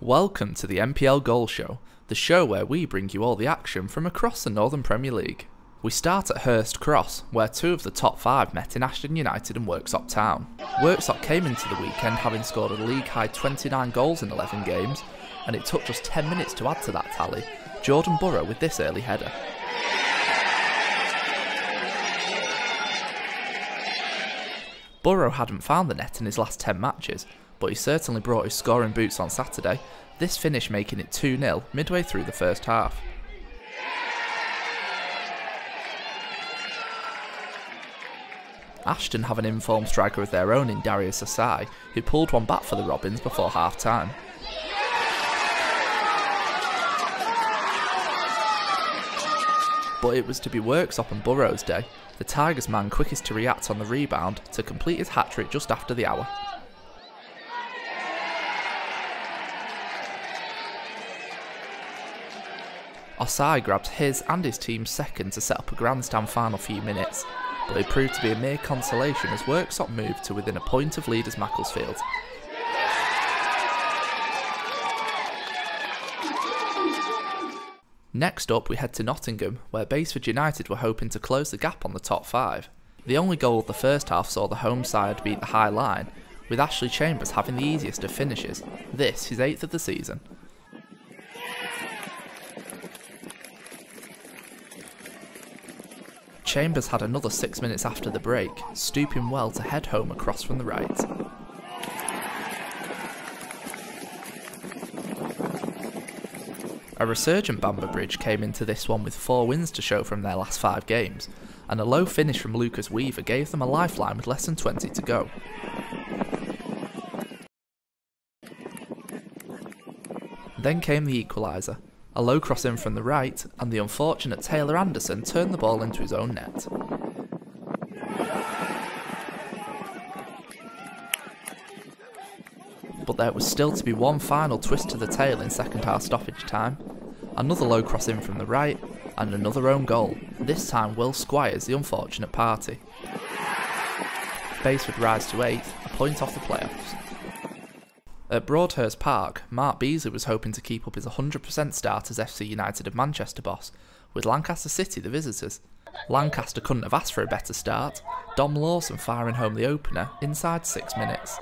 Welcome to the NPL Goal Show, the show where we bring you all the action from across the Northern Premier League. We start at Hurst Cross, where two of the top five met in Ashton United and Worksop Town. Worksop came into the weekend having scored a league high 29 goals in 11 games, and it took just 10 minutes to add to that tally. Jordan Burrow with this early header. Burrow hadn't found the net in his last 10 matches, but he certainly brought his scoring boots on Saturday, this finish making it 2 0 midway through the first half. Ashton have an informed striker of their own in Darius Osei, who pulled one back for the Robins before half time. But it was to be Worksop and Burrow's day, the Tigers man quickest to react on the rebound to complete his hat trick just after the hour. Osei grabbed his and his team's second to set up a grandstand final few minutes, but it proved to be a mere consolation as Worksop moved to within a point of leaders Macclesfield. Next up, we head to Nottingham, where Basford United were hoping to close the gap on the top five. The only goal of the first half saw the home side beat the high line, with Ashley Chambers having the easiest of finishes, this his eighth of the season. Chambers had another six minutes after the break, stooping well to head home across from the right. A resurgent Bamber Bridge came into this one with four wins to show from their last five games, and a low finish from Lucas Weaver gave them a lifeline with less than 20 to go. Then came the equaliser, a low cross in from the right, and the unfortunate Taylor Anderson turned the ball into his own net. But there was still to be one final twist to the tail in second half stoppage time. Another low cross in from the right, and another own goal, this time Will Squires the unfortunate party. Basford rise to 8th, a point off the playoffs. At Broadhurst Park, Mark Beesley was hoping to keep up his 100% start as FC United of Manchester boss, with Lancaster City the visitors. Lancaster couldn't have asked for a better start, Dom Lawson firing home the opener inside six minutes.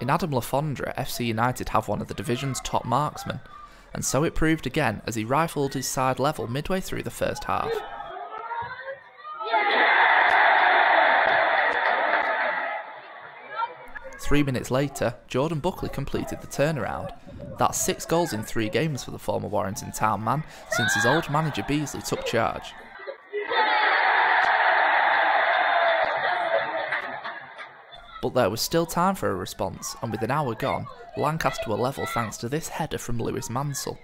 In Adam Le Fondre, FC United have one of the division's top marksmen, and so it proved again as he rifled his side level midway through the first half. Three minutes later, Jordan Buckley completed the turnaround. That's six goals in three games for the former Warrington Town man since his old manager Beesley took charge. But there was still time for a response, and with an hour gone, Lancaster were level thanks to this header from Lewis Mansell.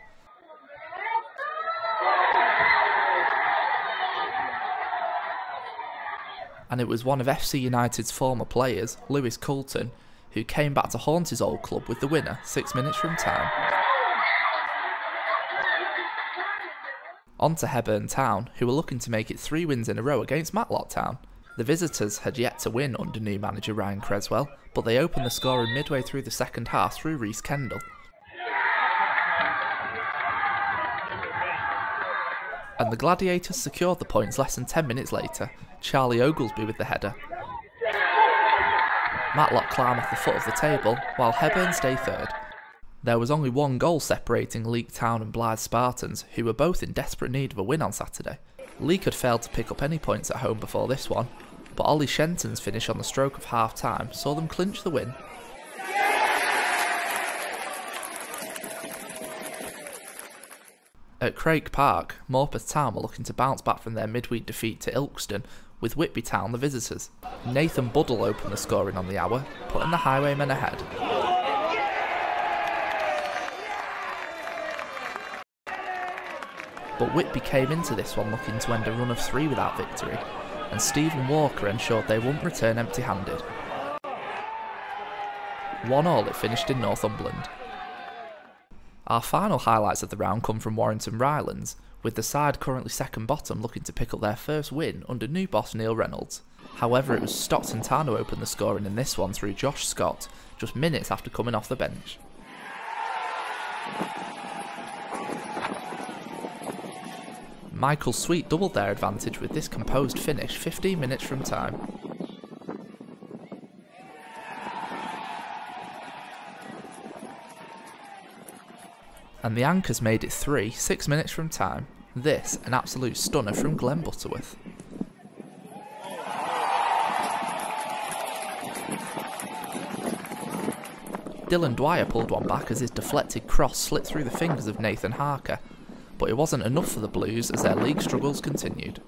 And it was one of FC United's former players, Lewis Coulton, who came back to haunt his old club with the winner six minutes from time. On to Hebburn Town, who were looking to make it three wins in a row against Matlock Town. The visitors had yet to win under new manager Ryan Cresswell, but they opened the scoring midway through the second half through Reese Kendall. And the Gladiators secured the points less than 10 minutes later, Charlie Oglesby with the header, Matlock climb off the foot of the table, while Hebburn stay third. There was only one goal separating Leek Town and Blyth Spartans, who were both in desperate need of a win on Saturday. Leek had failed to pick up any points at home before this one, but Ollie Shenton's finish on the stroke of half time saw them clinch the win. At Craik Park, Morpeth Town were looking to bounce back from their midweek defeat to Ilkeston with Whitby Town the visitors. Nathan Buddle opened the scoring on the hour, putting the Highwaymen ahead. But Whitby came into this one looking to end a run of three without victory, and Stephen Walker ensured they wouldn't return empty handed. One all it finished in Northumberland. Our final highlights of the round come from Warrington Rylands, with the side currently second bottom looking to pick up their first win under new boss Neil Reynolds. However, it was Stockton Town who opened the scoring in this one through Josh Scott, just minutes after coming off the bench. Michael Sweet doubled their advantage with this composed finish 15 minutes from time. And the Anchors made it 3, 6 minutes from time. This, an absolute stunner from Glenn Butterworth. Dylan Dwyer pulled one back as his deflected cross slipped through the fingers of Nathan Harker, but it wasn't enough for the Blues as their league struggles continued.